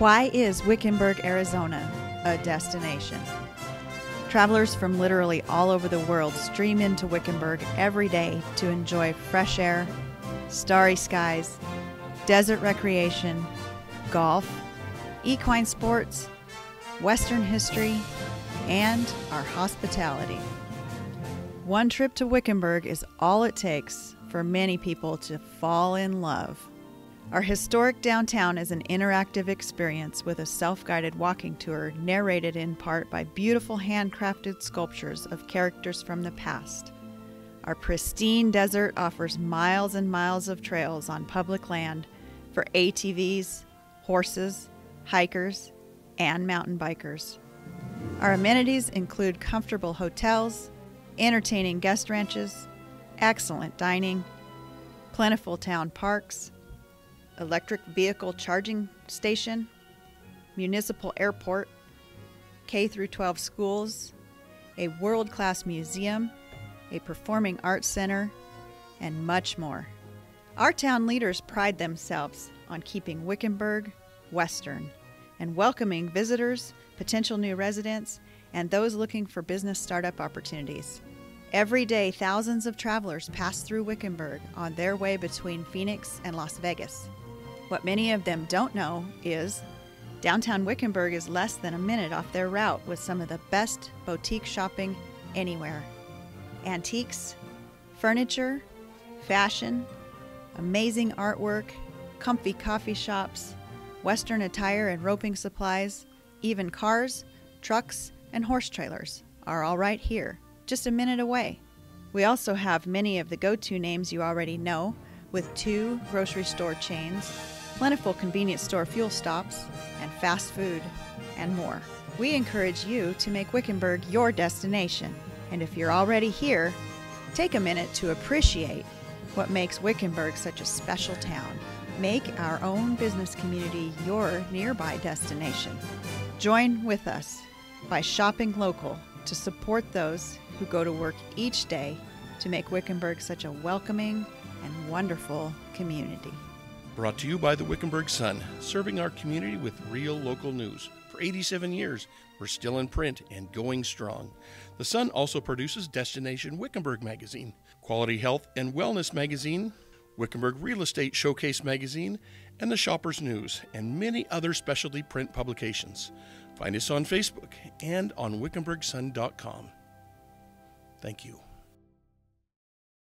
Why is Wickenburg, Arizona a destination? Travelers from literally all over the world stream into Wickenburg every day to enjoy fresh air, starry skies, desert recreation, golf, equine sports, Western history, and our hospitality. One trip to Wickenburg is all it takes for many people to fall in love. Our historic downtown is an interactive experience with a self guided walking tour narrated in part by beautiful handcrafted sculptures of characters from the past. Our pristine desert offers miles and miles of trails on public land for ATVs, horses, hikers, and mountain bikers. Our amenities include comfortable hotels, entertaining guest ranches, excellent dining, plentiful town parks, electric vehicle charging station, municipal airport, K through 12 schools, a world-class museum, a performing arts center, and much more. Our town leaders pride themselves on keeping Wickenburg Western and welcoming visitors, potential new residents, and those looking for business startup opportunities. Every day, thousands of travelers pass through Wickenburg on their way between Phoenix and Las Vegas. What many of them don't know is downtown Wickenburg is less than a minute off their route with some of the best boutique shopping anywhere. Antiques, furniture, fashion, amazing artwork, comfy coffee shops, Western attire and roping supplies, even cars, trucks, and horse trailers are all right here, just a minute away. We also have many of the go to names you already know, with two grocery store chains, plentiful convenience store fuel stops, and fast food, and more. We encourage you to make Wickenburg your destination. And if you're already here, take a minute to appreciate what makes Wickenburg such a special town. Make our own business community your nearby destination. Join with us by shopping local to support those who go to work each day to make Wickenburg such a welcoming and wonderful community. Brought to you by the Wickenburg Sun, serving our community with real local news. For 87 years, we're still in print and going strong. The Sun also produces Destination Wickenburg magazine, Quality Health and Wellness magazine, Wickenburg Real Estate Showcase magazine, and the Shoppers News, and many other specialty print publications. Find us on Facebook and on wickenburgsun.com. Thank you.